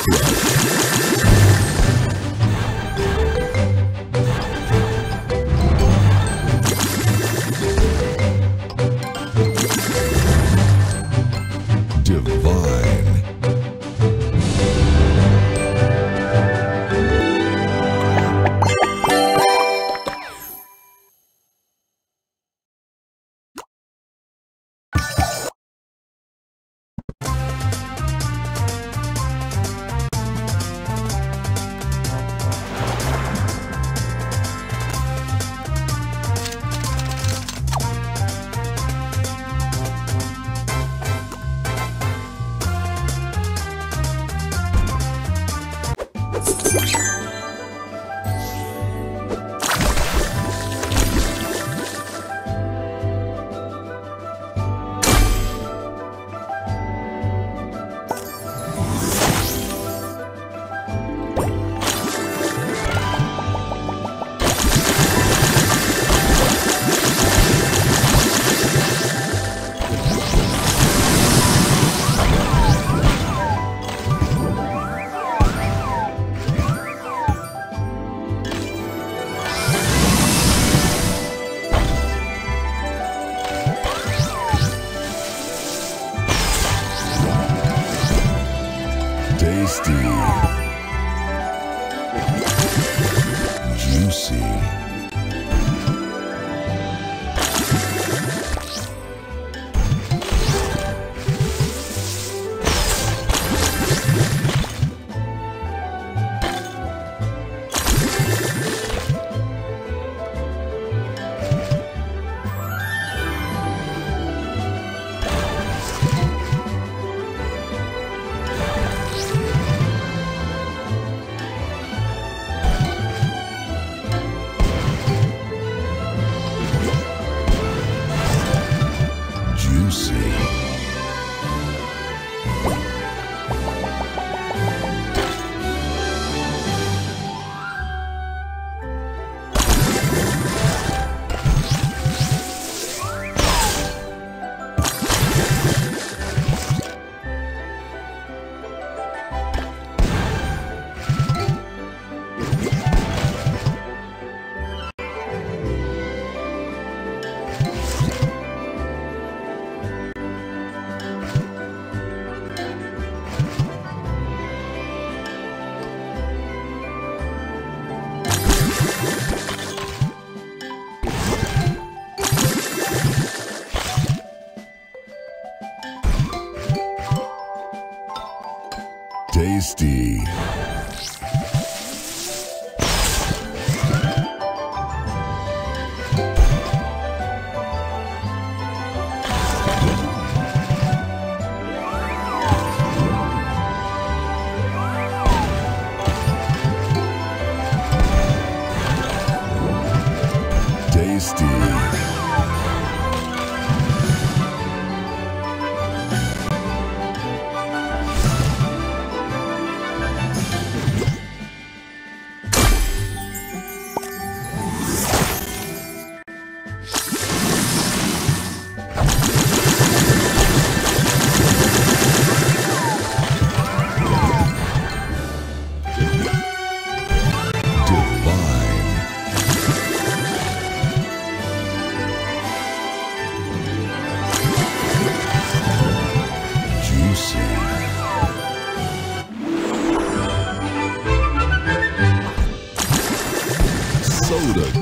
Soda Tasty. Tasty.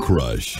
Crush.